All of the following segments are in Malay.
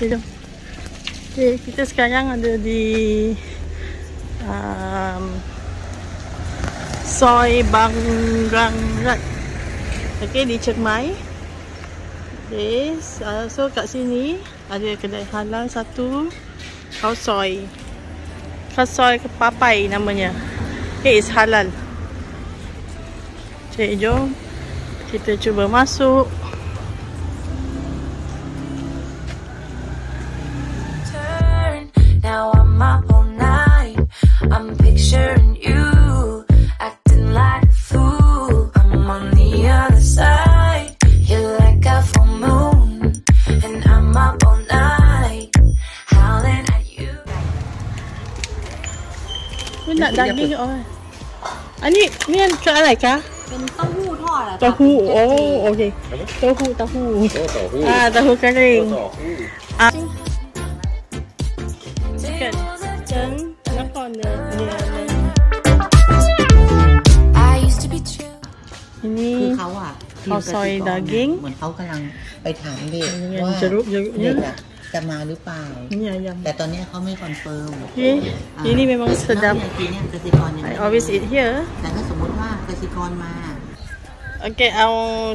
Okay, jom. Okay, kita sekarang ada di um, Soy Bangrang Rat. Okay, di Chiang Mai. Okay, uh, so kat sini ada kedai halal satu. Khao Soy. Khao Soy ke Papai namanya. Okay, it's halal. Okay, jom. Kita cuba masuk. Ni nak daging oh. Ah ni ni yang ke อะไรคะเป็นเต้าหู้ทอดอะเต้าหู้โอ้โอเคเต้าหู้เต้าหู้โต๊ะต่อหู้อ่าเต้าหู้กระเริงโต๊ะต่อหู้อะเกิดจังนครเนยเนี่ย I used to be chill. ทีนี้คือเขาอะข้าวซอยดากิ้งเหมือนเขากำลังไปถามเด็กยังไงว่าจะรู้จะรู้เด็กอะ จะมาหรือเปล่านี่ ayam แต่ตอนเนี้ยเขาไม่คอนเฟิร์ม Okay, ini memang แล้ว sedap. เนี่ยทีเนี้ยกสิกรยัง I ไม่ always eat here. แต่ถ้าสมมติว่ากสิกรมา Okay, เอา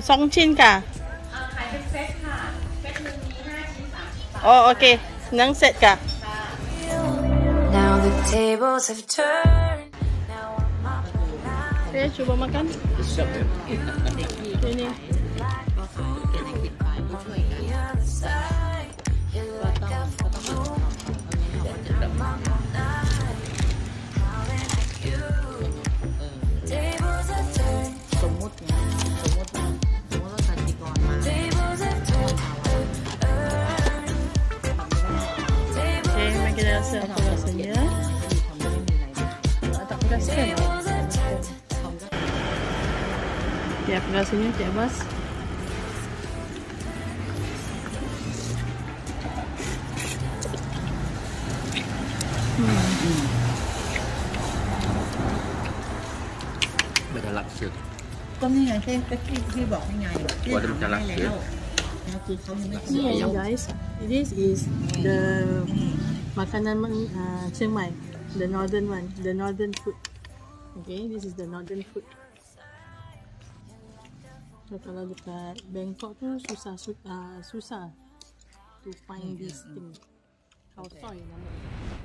สองชิ้นค่ะอ๋อโอเคหนังเสร็จค่ะ Now the tables have turned. Now I'm up all night. โอเค cuba makan ini kita rasa apa rasanya. Tak pedas kan? Okay, apa rasanya Cik Abbas? Hmm. ไม่ได้รักเสือก ก็นี่ไงที่ที่ที่บอกนี่ไงที่ ว่าจะรัก ทำให้ เสื แล้ อ วแล้วคือเขายังไม่ Yeah, guys, this is the makanan uh, Chiang Mai, the northern one, the northern food. Okay, this is the northern food. So kalau dekat Bangkok tu susah su- uh, susah to find this thing. Khao soy nama dia.